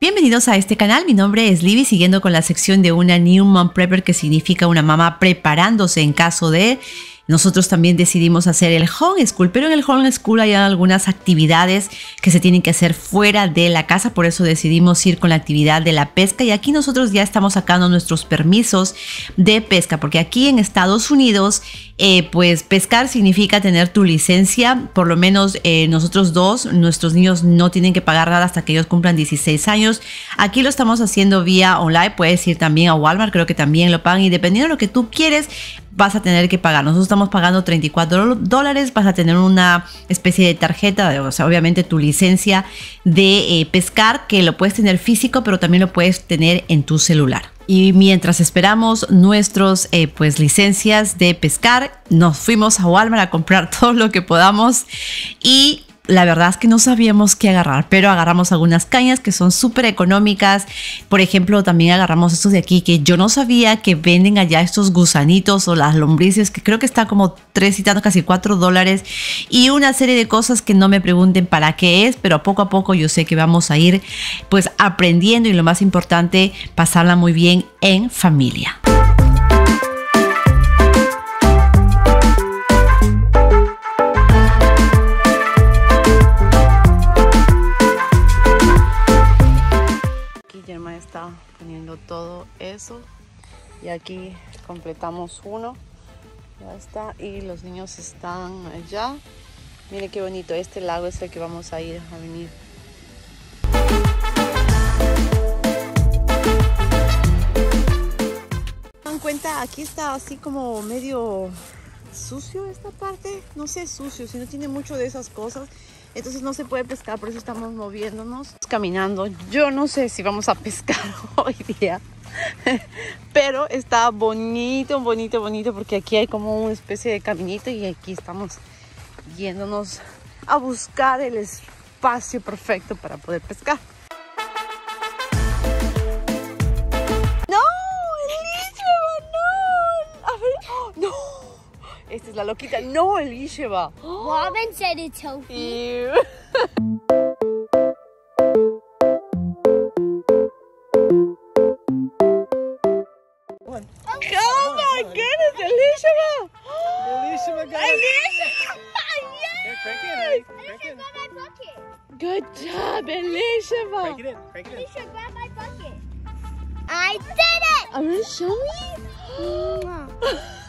Bienvenidos a este canal, mi nombre es Libby, siguiendo con la sección de una New Mom Prepper que significa una mamá preparándose en caso de nosotros también decidimos hacer el homeschool, pero en el homeschool hay algunas actividades que se tienen que hacer fuera de la casa, por eso decidimos ir con la actividad de la pesca y aquí nosotros ya estamos sacando nuestros permisos de pesca, porque aquí en Estados Unidos, eh, pues pescar significa tener tu licencia, por lo menos eh, nosotros dos, nuestros niños no tienen que pagar nada hasta que ellos cumplan 16 años. Aquí lo estamos haciendo vía online, puedes ir también a Walmart, creo que también lo pagan y dependiendo de lo que tú quieres, vas a tener que pagar. Nosotros estamos pagando 34 dólares, vas a tener una especie de tarjeta, o sea, obviamente tu licencia de eh, pescar, que lo puedes tener físico, pero también lo puedes tener en tu celular. Y mientras esperamos nuestros eh, pues licencias de pescar, nos fuimos a Walmart a comprar todo lo que podamos y la verdad es que no sabíamos qué agarrar, pero agarramos algunas cañas que son súper económicas. Por ejemplo, también agarramos estos de aquí que yo no sabía que venden allá estos gusanitos o las lombrices, que creo que está como tres y tanto, casi cuatro dólares. Y una serie de cosas que no me pregunten para qué es, pero poco a poco yo sé que vamos a ir pues aprendiendo y lo más importante, pasarla muy bien en familia. Y aquí completamos uno. Ya está. Y los niños están allá. Mire qué bonito. Este lago es el que vamos a ir a venir. Dan cuenta aquí está así como medio sucio esta parte no sé sucio si no tiene mucho de esas cosas entonces no se puede pescar, por eso estamos moviéndonos, caminando. Yo no sé si vamos a pescar hoy día, pero está bonito, bonito, bonito, porque aquí hay como una especie de caminito y aquí estamos yéndonos a buscar el espacio perfecto para poder pescar. Esta es la loquita. No, el va. Robin said it's healthy. Oh my goodness, Alicia! Alicia got Alicia! Yes! Crank it, Crank it. Grab my bucket. Good job, Alicia! Crank it in. Crank it in. Alicia, grab my bucket. I did it! Alicia, show me?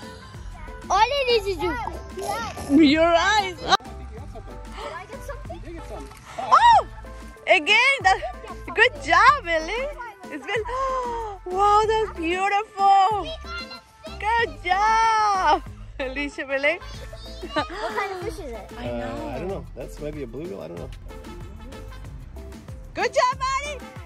All it is is your, your eyes. Did I get something? You get some. Oh, again. That, good job, Ellie. It's good. Wow, that's beautiful. Good job, Alicia Belén. What kind of fish is it? I know. Uh, I don't know. That's maybe a bluegill. I don't know. Good job, buddy.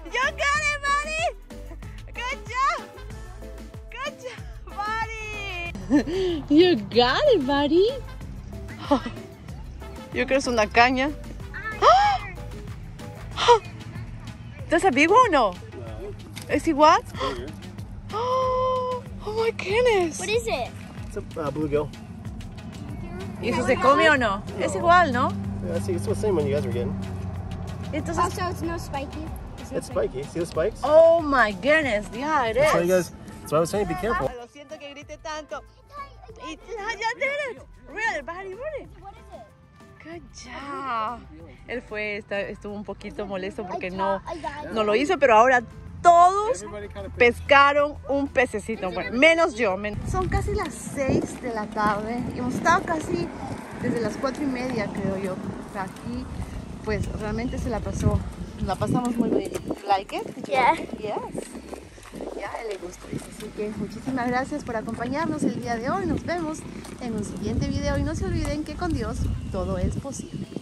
you got it, buddy. Yo creo que es una caña. ¿That's a big one o no? ¿Es igual? Bigger. Oh, my goodness. What is it? It's a uh, bluegill. ¿Y eso se come o no? Es igual, ¿no? Yeah, see, it's the same one you guys were getting. Entonces, Also, it's no spiky. no It's spiky. See the spikes? oh my goodness, yeah, it That's why you is. guys. That's why I was saying be careful. Lo siento que grite tanto. Y ya did it. Really, buddy, it? Good job. Él fue, está- estuvo un poquito molesto porque no, no lo hizo, pero ahora todos pescaron un pececito, bueno, menos yo. men- Son casi las 6 de la tarde y hemos estado casi desde las 4 y media, creo yo. Aquí, pues realmente se la pasó, la pasamos muy bien. Like it? Yeah. Yes. Ya a él le gustó. Así que muchísimas gracias por acompañarnos el día de hoy. Nos vemos en un siguiente video y no se olviden que con Dios todo es posible.